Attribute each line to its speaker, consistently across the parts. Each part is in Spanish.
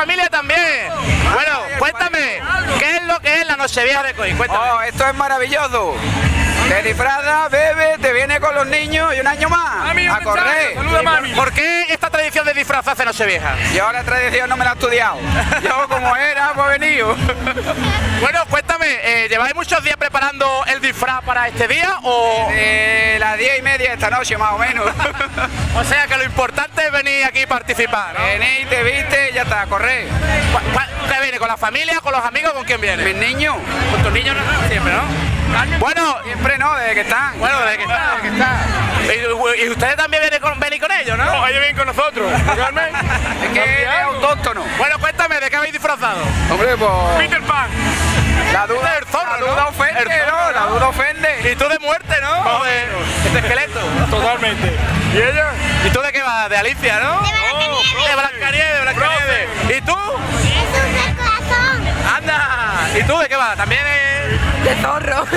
Speaker 1: familia también. Bueno, cuéntame, ¿qué es lo que es la Nochevieja de Coín? Cuéntame.
Speaker 2: Oh, esto es maravilloso. Te disfrazas, bebes, te viene con los niños y un año más. a correr.
Speaker 1: ¿Por qué esta tradición de disfrazarse Nochevieja?
Speaker 2: Yo la tradición no me la he estudiado. Yo como era, pues venido.
Speaker 1: Bueno, cuéntame, eh, ¿lleváis muchos días preparando el disfraz para este día o...?
Speaker 2: Las diez y media de esta noche, más o menos.
Speaker 1: o sea que lo importante es venir aquí y participar, ¿no?
Speaker 2: Venís, te viste y ya está, a correr.
Speaker 1: ¿Cu- cu- ¿Qué viene? ¿Con la familia, con los amigos, con quién viene?
Speaker 2: Mis niños.
Speaker 1: Con tus niños no, siempre, ¿no? Bueno,
Speaker 2: Siempre no, desde que están.
Speaker 1: bueno, desde que está, desde que está. Y, y ustedes también vienen con, venís con ellos, ¿no?
Speaker 3: ellos vienen con nosotros.
Speaker 2: Es que es autóctono.
Speaker 1: Bueno, cuéntame, ¿de qué habéis disfrazado?
Speaker 2: Hombre, pues.
Speaker 3: Peter Pan.
Speaker 2: La duda,
Speaker 1: El zorro,
Speaker 2: la
Speaker 1: ¿no?
Speaker 2: duda ofende,
Speaker 1: El zorro,
Speaker 2: ¿no? La duda ofende.
Speaker 1: Y tú de muerte, ¿no? De, de esqueleto.
Speaker 3: Totalmente. ¿Y ella?
Speaker 1: ¿Y tú de qué vas? De Alicia, ¿no? De Blancanieves, de Blancanieves. ¿Y tú? ¡Anda! ¿Y tú de qué vas? También es...
Speaker 4: De zorro.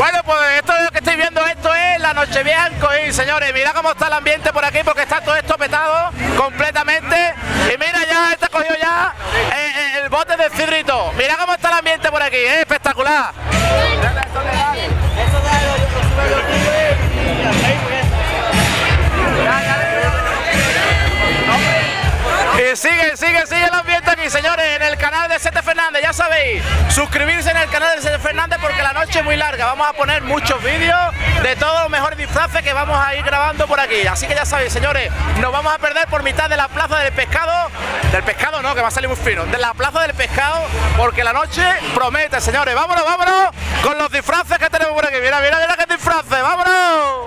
Speaker 1: Bueno, pues esto es lo que estáis viendo, esto es la Nochevieja en Coín, señores. Mira cómo está el ambiente por aquí, porque está todo esto petado completamente. Y mira ya, está cogido ya eh, eh, el bote de cirrito. Mira cómo está el ambiente por aquí, es espectacular. Suscribirse en el canal de Sete Fernández porque la noche es muy larga, vamos a poner muchos vídeos de todos los mejores disfraces que vamos a ir grabando por aquí, así que ya sabéis, señores, nos vamos a perder por mitad de la plaza del pescado, del pescado no, que va a salir muy fino, de la plaza del pescado, porque la noche promete, señores, vámonos, vámonos, con los disfraces que tenemos por aquí, mira, mira, mira qué disfraces, vámonos.